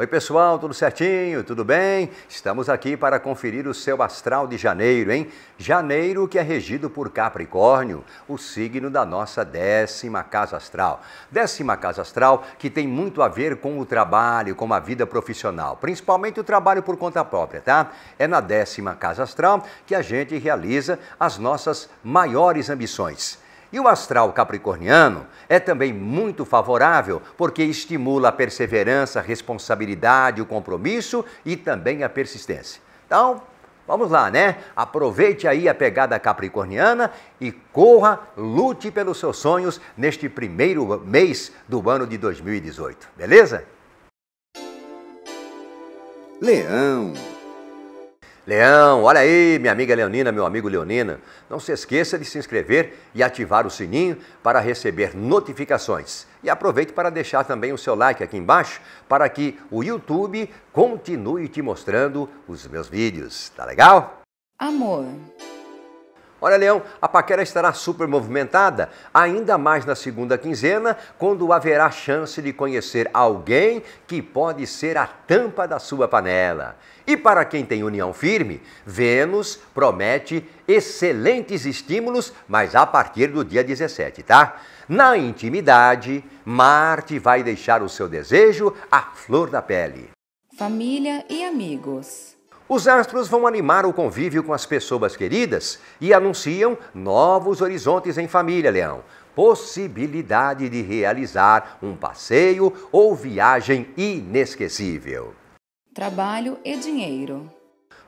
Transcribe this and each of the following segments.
Oi, pessoal, tudo certinho? Tudo bem? Estamos aqui para conferir o seu astral de janeiro, hein? Janeiro que é regido por Capricórnio, o signo da nossa décima casa astral. Décima casa astral que tem muito a ver com o trabalho, com a vida profissional, principalmente o trabalho por conta própria, tá? É na décima casa astral que a gente realiza as nossas maiores ambições. E o astral capricorniano é também muito favorável porque estimula a perseverança, a responsabilidade, o compromisso e também a persistência. Então, vamos lá, né? Aproveite aí a pegada capricorniana e corra, lute pelos seus sonhos neste primeiro mês do ano de 2018, beleza? Leão Leão, olha aí, minha amiga Leonina, meu amigo Leonina. Não se esqueça de se inscrever e ativar o sininho para receber notificações. E aproveite para deixar também o seu like aqui embaixo para que o YouTube continue te mostrando os meus vídeos. Tá legal? Amor. Olha, Leão, a paquera estará super movimentada, ainda mais na segunda quinzena, quando haverá chance de conhecer alguém que pode ser a tampa da sua panela. E para quem tem união firme, Vênus promete excelentes estímulos, mas a partir do dia 17, tá? Na intimidade, Marte vai deixar o seu desejo à flor da pele. Família e amigos. Os astros vão animar o convívio com as pessoas queridas e anunciam novos horizontes em família, Leão. Possibilidade de realizar um passeio ou viagem inesquecível. Trabalho e dinheiro.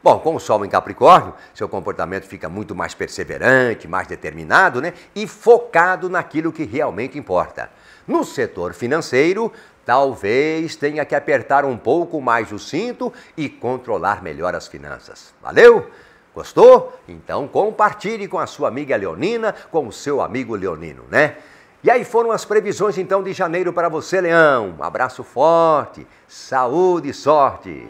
Bom, com o Sol em Capricórnio, seu comportamento fica muito mais perseverante, mais determinado, né? E focado naquilo que realmente importa. No setor financeiro, talvez tenha que apertar um pouco mais o cinto e controlar melhor as finanças. Valeu? Gostou? Então compartilhe com a sua amiga Leonina, com o seu amigo Leonino, né? E aí foram as previsões então de janeiro para você, Leão. Um abraço forte, saúde e sorte.